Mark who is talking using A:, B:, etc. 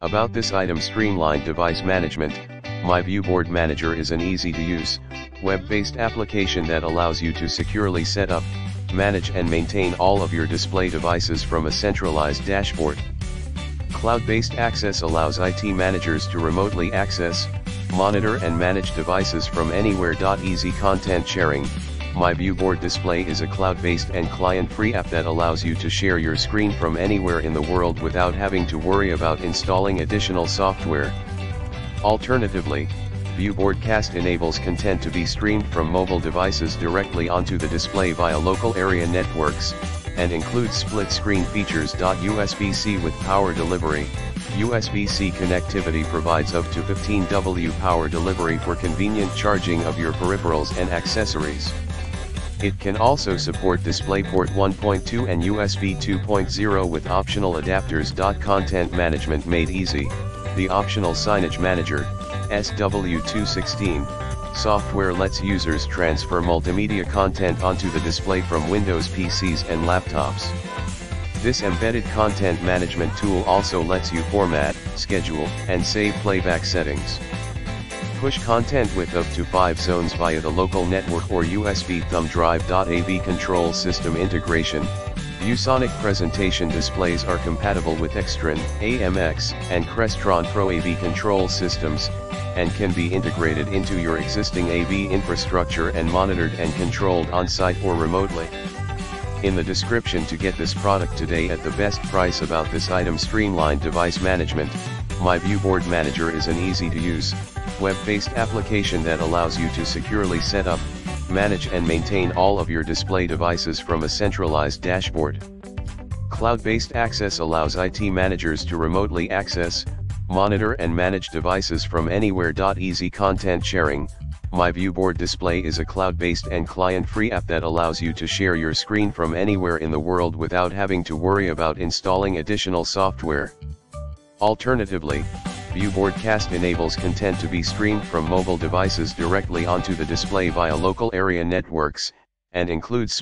A: About this item streamlined device management, My Viewboard Manager is an easy-to-use, web-based application that allows you to securely set up, manage and maintain all of your display devices from a centralized dashboard. Cloud-based access allows IT managers to remotely access, monitor and manage devices from anywhere. Easy content sharing, My Viewboard Display is a cloud-based and client-free app that allows you to share your screen from anywhere in the world without having to worry about installing additional software. Alternatively, Viewboardcast enables content to be streamed from mobile devices directly onto the display via local area networks, and includes split-screen features. USB-C with power delivery, USB-C connectivity provides up to 15W power delivery for convenient charging of your peripherals and accessories. It can also support DisplayPort 1.2 and USB 2.0 with optional adapters. Content management made easy, the optional signage manager, SW216, software lets users transfer multimedia content onto the display from Windows PCs and laptops. This embedded content management tool also lets you format, schedule, and save playback settings. Push content with up to 5 zones via the local network or USB thumb drive. AV control system integration. ViewSonic presentation displays are compatible with Extron, AMX, and Crestron Pro AV control systems, and can be integrated into your existing AV infrastructure and monitored and controlled on-site or remotely. In the description to get this product today at the best price about this item streamlined device management, My Viewboard Manager is an easy-to-use, web-based application that allows you to securely set up, manage and maintain all of your display devices from a centralized dashboard. Cloud-based access allows IT managers to remotely access, monitor and manage devices from anywhere. Easy content sharing, My Viewboard Display is a cloud-based and client-free app that allows you to share your screen from anywhere in the world without having to worry about installing additional software. Alternatively, Viewboardcast enables content to be streamed from mobile devices directly onto the display via local area networks, and includes